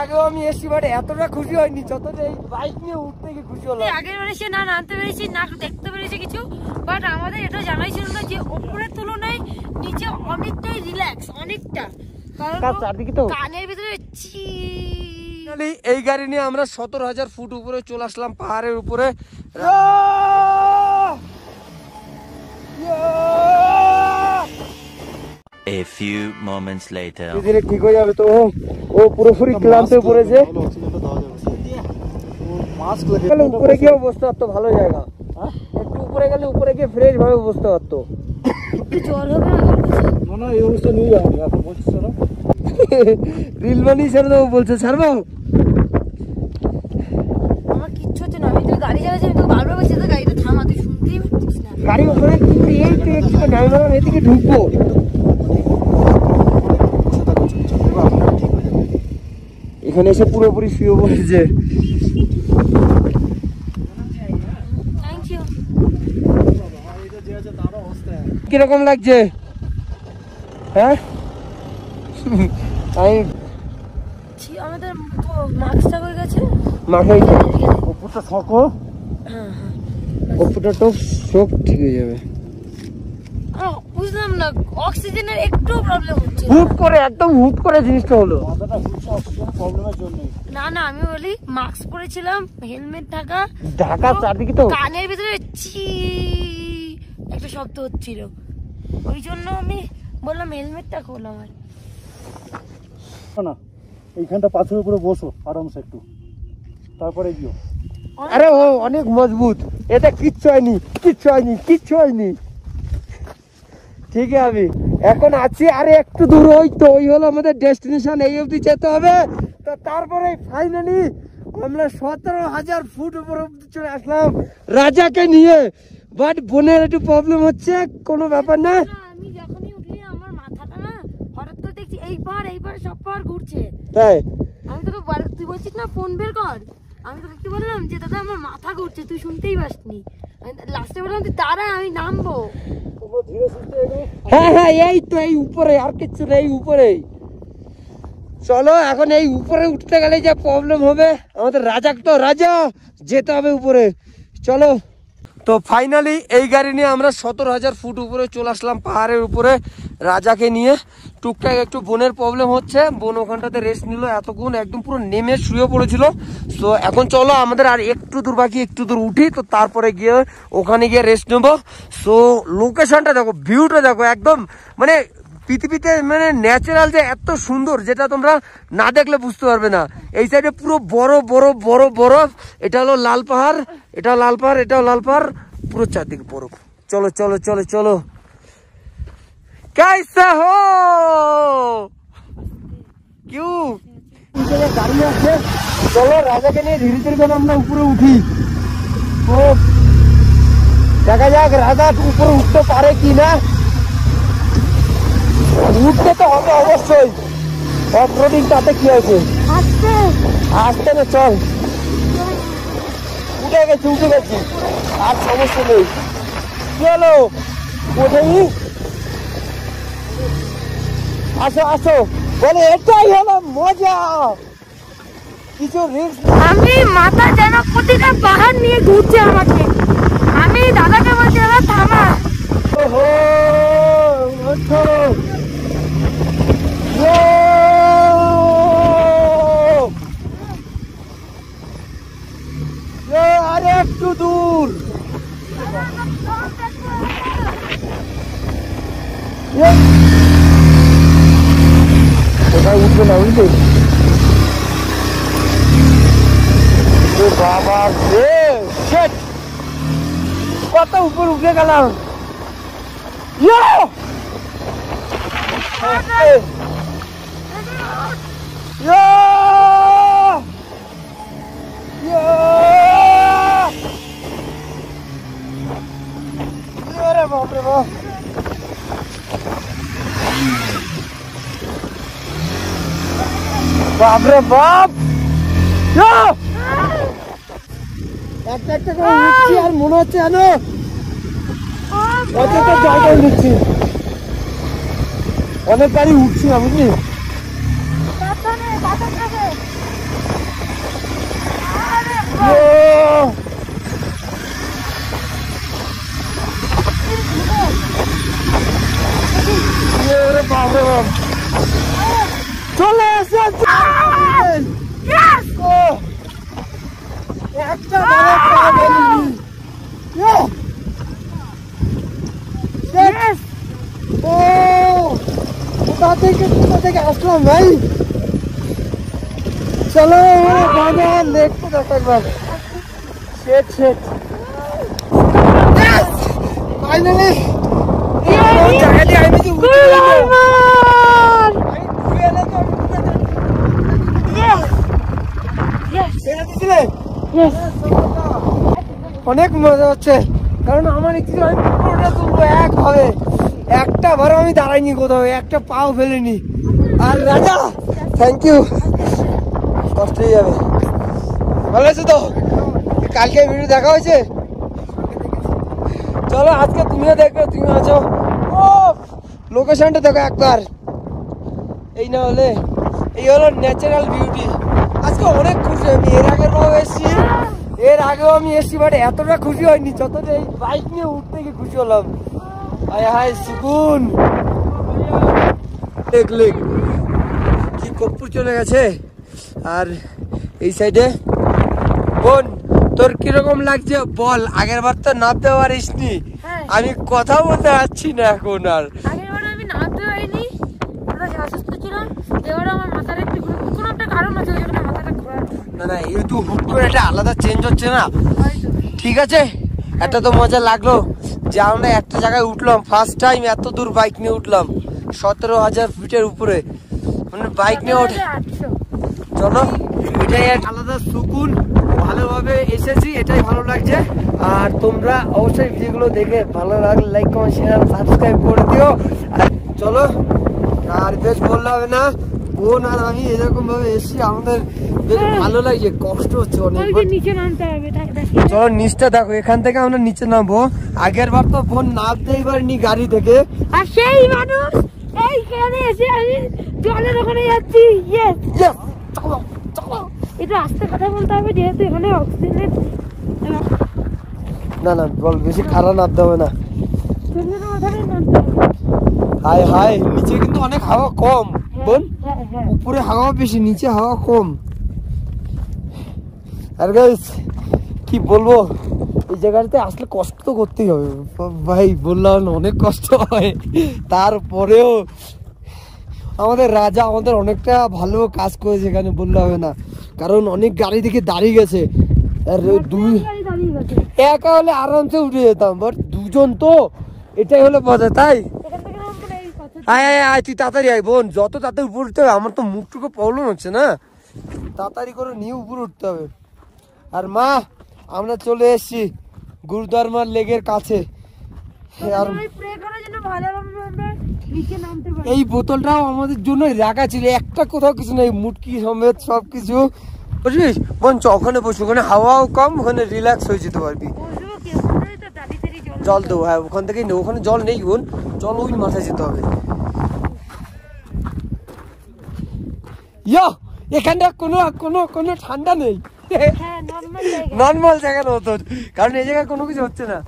আগেও আমি এসছি বাট এতটা খুশি হয়নি যতটা এই বাইক নিয়ে উঠতে গিয়ে খুশি হলো আগের এসে না নামতে পেরেছি না দেখতে পেরেছি কিছু বাট আমাদের এটা জানাই ছিল না যে ওপরের তুলনায় নিচে অনেকটাই রিল্যাক্স অনেকটা। কারণ কার তো? কানের ভিতরে চি এই গাড়ি নিয়ে আমরা সতেরো হাজার ফুট উপরে চলে আসলাম পাহাড়ের উপরে। A few moments later. ধীরে ঠিক হয়ে যাবে তো ও ও পুরোপুরি ক্লান্তে পড়েছে। গেলে উপরে গিয়ে বসতে পারতো ভালো জায়গা। একটু উপরে গেলে উপরে গিয়ে ফ্রেশ ভাবে বসতে পারতো। একটু জল হবে না? আমার কাছে? রিল বানিয়ে ছেড়ে দেবো বলছে ছাড়বো? আমার কিচ্ছু হচ্ছে না আমি তো গাড়ি চালাচ্ছি আমি তো বারবার বলছি তো গাড়িটা থামা তুই শুনতেই পাচ্ছিস না। গাড়ি ওখানে কি করে এই তো একটু মারলাম এদিকে ঢুকবো। এখানে এসে পুরোপুরি শুয়ে পড়েছে থ্যাংক ইউ কীরকম লাগছে? হ্যাঁ? আমি আমাদের মাস্কটা হয়ে গেছে। মাথায় ওপরটা থাকো ওপরটা তো সব ঠিক হয়ে যাবে। বুঝলাম না অক্সিজেনের একটু প্রবলেম হচ্ছে হুট করে একদম হুট করে জিনিসটা হলো। না না আমি বলি মাস্ক পরেছিলাম হেলমেট ঢাকা। ঢাকা চারদিকে তো। কানের ভিতরে চি একটা শব্দ হচ্ছিল। ওই জন্য আমি বললাম হেলমেটটা খোলা আমার না এইখানটা পাথরের উপরে বসো আরামসে একটু। তারপরে গিয়ে। আরে ও অনেক মজবুত। এটা কিচ্ছু হয়নি কিচ্ছু হয়নি কিচ্ছু হয়নি। ঠিক আছে আমি। এখন আছি আরে একটু দূর ওই তো ওই হলো আমাদের ডেস্টিনেশন এই অবধি যেতে হবে। তো তারপরে ফাইনালি আমরা সতেরো হাজার ফুট উপর অবধি চলে আসলাম রাজাকে নিয়ে। বাট বোনের একটু প্রবলেম হচ্ছে কোনো ব্যাপার না। আমি যখনই উঠলি আমার মাথাটা না হঠাৎ করে দেখছি এই এই সব পাহাড় ঘুরছে। তাই? আমি তোকে তুই বলছিস না ফোন বের কর। আমি তোকে কি বললাম যে দাদা আমার মাথা ঘুরছে তুই শুনতেই পাসনি। লাস্টে বললাম তারা আমি নামবো। হ্যাঁ হ্যাঁ এই তো এই উপরে আর কিচ্ছু নেই উপরে। চলো এখন এই উপরে উঠতে গেলে যা প্রবলেম হবে আমাদের রাজা তো রাজা যেতে হবে উপরে। চলো। তো ফাইনালি এই গাড়ি নিয়ে আমরা সতেরো হাজার ফুট উপরে চলে আসলাম পাহাড়ের উপরে রাজাকে নিয়ে। টুকটাক একটু বোনের প্রবলেম হচ্ছে। বোন ওখানটাতে রেস্ট নিল, এতক্ষণ একদম পুরো নেমে শুয়ে পড়েছিল। তো এখন চলো আমাদের আর একটু দূর বাকি, একটু দূর উঠি, তো তারপরে গিয়ে ওখানে গিয়ে রেস্ট নেব। সো লোকেশনটা দেখো ভিউটা দেখো একদম মানে পৃথিবীতে মানে ন্যাচারাল যে এত সুন্দর, যেটা তোমরা না দেখলে বুঝতে পারবে না। এই সাইডে পুরো বড় বড় বড় বরফ এটা হলো লাল পাহাড়, এটা লাল পাহাড়, এটাও লাল পাহাড়, পুরো চারদিকে বরফ। চলো চলো চলো চলো। कैसा हो क्यों গাড়ি আছে চলো রাজাকে নিয়ে ধীরে ধীরে করে আমরা উপরে উঠি তো দেখা যাক রাজা উপরে উঠতে পারে কি না উঠতে তো হবে অবশ্যই অফরোডিং তাতে কি আছে আসতে আসতে না চল উঠে গেছি উঠে গেছি আর সমস্যা নেই কি হলো ওঠেই আসো আসো। বলে এটাই হলো মজা। কিছু রিস্ক আমি মাথা যেন প্রতিটা পাহাড় নিয়ে ঘুরছে আমাকে। আমি দাদাকে বলছি দাদা থামা। ওহো ওঠো ও এ, আরে একটু দূর এ, কোথায় উঠবে না বুঝলি ও বাবা রে shit! কত উপর উঠে গেলাম ইয়ে! এই! ইয়ে! ইয়ে! ইয়ে রে বাপরে বাপ! একটা একটা করে নিচ্ছি আর মনে হচ্ছে যেন অনেক উঠছি না বুঝলি? চলে এসে Yes! Oh! কোথা থেকে কোথা থেকে আসলাম ভাই চলো বাবা দেখতে দেখো একবার শেট শেট ফাইনালি জায়গাটি আমি যে উঠে গেলাম। আমি ঘুরে এলাম তো আমি উঠে গেলাম। ছেড়ে দিছিলে? অনেক মজা হচ্ছে। কারণ আমার ইচ্ছে আমি তুলবো একটা বারও আমি দাঁড়াইনি কোথাও, একটা পাও ফেলিনি। আর রাজা থ্যাংক ইউ কষ্ট হয়ে যাবে। ভালো আছো তো? কালকে ভিডিও দেখা হয়েছে? চলো, আজকে তুমিও দেখবে তুমি আছো। ও লোকেশনটা দেখো একবার। এই না হলে, এই হলো ন্যাচারাল বিউটি আজকে অনেক খুশি আমি এর আগে রোগ এসেছি। এর আগেও আমি এসেছি বাট এতটা খুশি হয়নি যতটা এই বাইক নিয়ে উঠতে গিয়ে খুশি হলাম। হায় হায় সুকুন দেখলে কি কপ্পুর চলে গেছে। আর এই সাইডে বোন তোর কীরকম লাগছে? বল আগের বার তো নামতে পারিসনি। হ্যাঁ। আমি কথা বলতে পারছি না এখন আর। আমি নামতে পারিনি। অসুস্থ ছিলাম এবার আমার মাথাটা একটু কোনো একটা কারণ আছে ওই জন্য মাথাটা ঘোরার না না তো হুট করে একটা আলাদা চেঞ্জ হচ্ছে না। ঠিক আছে? একটা তো মজা লাগল। যে আমরা একটা জায়গায় উঠলাম ফার্স্ট টাইম এত দূর বাইক নিয়ে উঠলাম, সতেরো হাজার ফিটের উপরে। মানে বাইক নিয়ে ওঠে চলো, এটাই এক আলাদা সুকুন। ভালোভাবে এসেছি, এটাই ভালো লাগছে। আর তোমরা অবশ্যই ভিডিওগুলো দেখে ভালো লাগলে লাইক কমেন্ট শেয়ার সাবস্ক্রাইব করে দিও। আর চলো, আর বেশ বললে হবে না বোন আর আমি এরকম ভাবে এসেছি আমাদের বেশ ভালো লাগছে কষ্ট হচ্ছে অনেক। নিচে নামতে হবে চলো নিচটা দেখো এখান থেকে আমরা নিচে নামবো। আগের বার তো বোন নামতেই পারিনি গাড়ি থেকে। আর সেই মানুষ এইখানে এসে আমি জলের ওখানে যাচ্ছি ইয়েস! চলো চলো। একটু আস্তে কথা বলতে হবে যেহেতু এখানে অক্সিজেনের না না বল বেশি খারাপ নামতে হবে না। হাই হাই নিচে কিন্তু অনেক হাওয়া কম। বোন হ্যাঁ হ্যাঁ। উপরে হাওয়া বেশি নিচে হাওয়া কম। আর গাইস কি বলব? এই জায়গাটাতে আসলে কষ্ট তো করতেই হবে। ভাই বললাম অনেক কষ্ট হয়। তারপরেও আমাদের রাজা আমাদের অনেকটা ভালো কাজ করেছে এখানে বললে হবে না। কারণ অনেক গাড়ি দেখে দাঁড়িয়ে গেছে। আর দুই একা হলে আরামসে উঠে যেতাম বাট দুজন তো এটাই হলো মজা তাই এখান থেকে নামবো না এই পাথর আয় আয় আয় তুই তাড়াতাড়ি আয় বোন যত তাড়াতাড়ি উপরে উঠতে হবে আমার তো মুখটুকু প্রবলেম হচ্ছে না? তাড়াতাড়ি করে নিয়ে উপরে উঠতে হবে। আর মা আমরা চলে এসেছি গুরুদ্বার লেগের কাছে। আর এই বোতলটাও আমাদের জন্য রাখা ছিল একটা কোথাও কিছু নেই মুটকি সমেত সব কিছু বুঝলিস বোন চ ওখানে বসে ওখানে হাওয়াও কম ওখানে রিল্যাক্স হয়ে যেতে পারবি বসবো কি ওখানে তো দাঁড়ি দাঁড়িয়ে জল দেবো হ্যাঁ ওখান থেকেই নেই ওখানে জল নেই বোন জল ওই মাথায় যেতে হবে। ইয়ো এখানটা কোনো কোনো কোনো ঠান্ডা নেই। হ্যাঁ নর্মাল জায়গা। নর্মাল জায়গার মতো কারণ এই জায়গায় কোনো কিছু হচ্ছে না।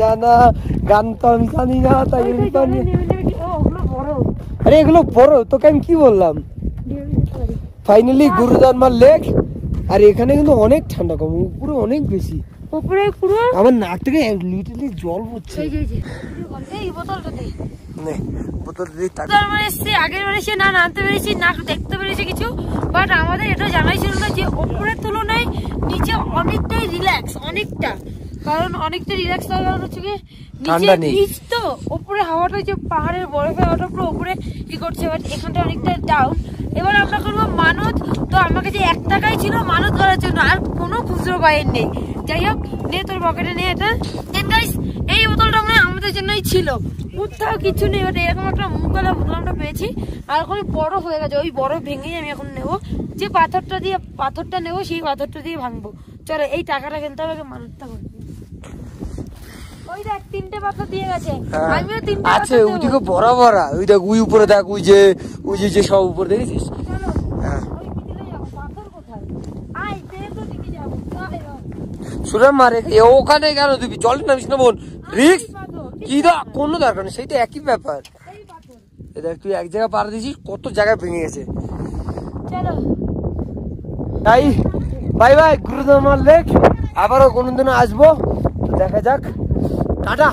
জানা গান তো আমি জানি না তাই আরে এগুলো বড় তোকে আমি কি বললাম? পারি ফাইনালি গুরুদানমার লেক। আর এখানে কিন্তু অনেক ঠান্ডা কম উপরে অনেক বেশি। উপরে পুরো? আমার নাক থেকে লিটারলি জল পড়ছে। এই যে এই যে। এই বোতলটা দে। নে বোতল দিয়ে তাক। মানে আগের বারে সে না নামতে পেরেছি না দেখতে পেরেছি কিছু। বাট আমাদের এটা জানাই ছিল না যে ওপরের তুলনায় নিচে অনেকটাই রিল্যাক্স অনেকটা। কারণ অনেকটা রিল্যাক্স কারণ হচ্ছে কি নিচে ঠান্ডা নেই। নিচ তো ওপরে হাওয়াটা যে পাহাড়ের বরফের হাওয়াটা পুরো উপরে ই করছে বাট এখানটা অনেকটা ডাউন এবার আমরা করব মানত। তো আমার কাছে এক টাকাই ছিল মানত করার জন্য আর কোনো খুচরো বাইর নেই। যাই হোক নে তোর পকেটে নে এটা। দেন গাইস এই বোতলটা মানে আমাদের জন্যই ছিল। কোথাও কিছু নেই বাট এরকম একটা মুখওয়ালা বোতল আমরা পেয়েছি। আর ওখানে বরফ হয়ে গেছে ওই বরফ ভেঙেই আমি এখন নেব। যে পাথরটা দিয়ে পাথরটা নেব সেই পাথরটা দিয়ে ভাঙবো। চলো এই টাকাটা কিনতে হবে মানতটা করব ওই দেখ তিনটে পাথর দিয়ে গেছে। আমিও তিনটে আছে। ওইদিকে বড় বড়। ওই দেখ ওই উপরে দেখ ওই যে ওই যে সব উপরে দেখেছিস চলো হ্যাঁ ওই ভিতরে যাব পাথর কোথায় আয় তে তো দিকে যাব চল এবার। সুরে মারে ওখানে কেন দিবি জলটা নামিস না বোন। রিক্স? কি দা কোনো দরকার নেই সেইটা একই ব্যাপার। দেখ তুই এক জায়গায় পার দিয়েছিস কত জায়গায় ভেঙে গেছে। তাই বাই বাই গুরুদমার লেক। আবারও কোনোদিনও আসব দেখা যাক। টাটা।